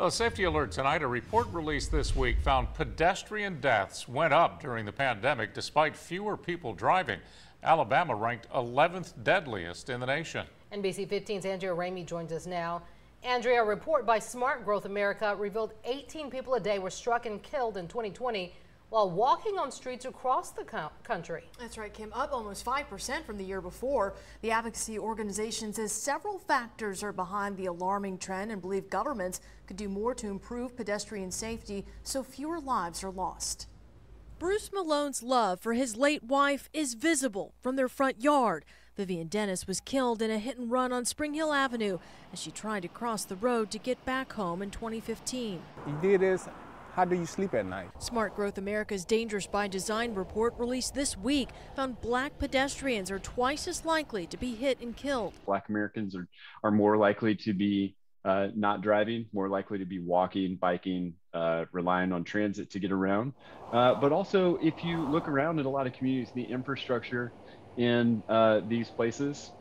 A safety alert tonight. A report released this week found pedestrian deaths went up during the pandemic despite fewer people driving. Alabama ranked 11th deadliest in the nation. NBC 15's Andrea Ramey joins us now. Andrea, a report by Smart Growth America revealed 18 people a day were struck and killed in 2020 while walking on streets across the country. That's right, Kim, up almost 5% from the year before. The advocacy organization says several factors are behind the alarming trend and believe governments could do more to improve pedestrian safety so fewer lives are lost. Bruce Malone's love for his late wife is visible from their front yard. Vivian Dennis was killed in a hit and run on Spring Hill Avenue as she tried to cross the road to get back home in 2015. He did this how do you sleep at night? Smart Growth America's Dangerous by Design report released this week found black pedestrians are twice as likely to be hit and killed. Black Americans are, are more likely to be uh, not driving, more likely to be walking, biking, uh, relying on transit to get around. Uh, but also, if you look around at a lot of communities, the infrastructure in uh, these places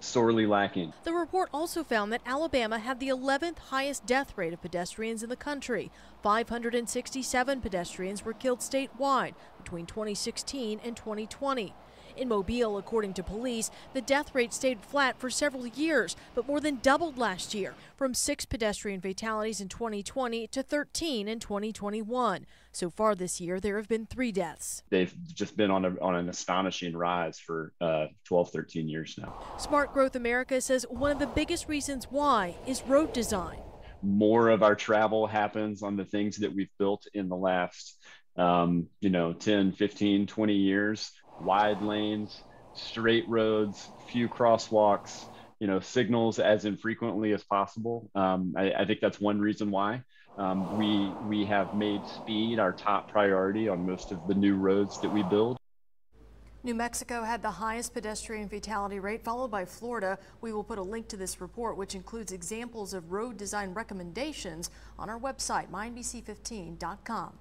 sorely lacking. The report also found that Alabama had the 11th highest death rate of pedestrians in the country. 567 pedestrians were killed statewide between 2016 and 2020. In Mobile, according to police, the death rate stayed flat for several years, but more than doubled last year, from six pedestrian fatalities in 2020 to 13 in 2021. So far this year, there have been three deaths. They've just been on, a, on an astonishing rise for uh, 12, 13 years now. Smart Growth America says one of the biggest reasons why is road design. More of our travel happens on the things that we've built in the last um, you know 10 15 20 years wide lanes, straight roads, few crosswalks, you know, signals as infrequently as possible. Um, I, I, think that's one reason why. Um, we we have made speed our top priority on most of the new roads that we build. New Mexico had the highest pedestrian fatality rate, followed by Florida. We will put a link to this report, which includes examples of road design recommendations on our website, mynbc15.com.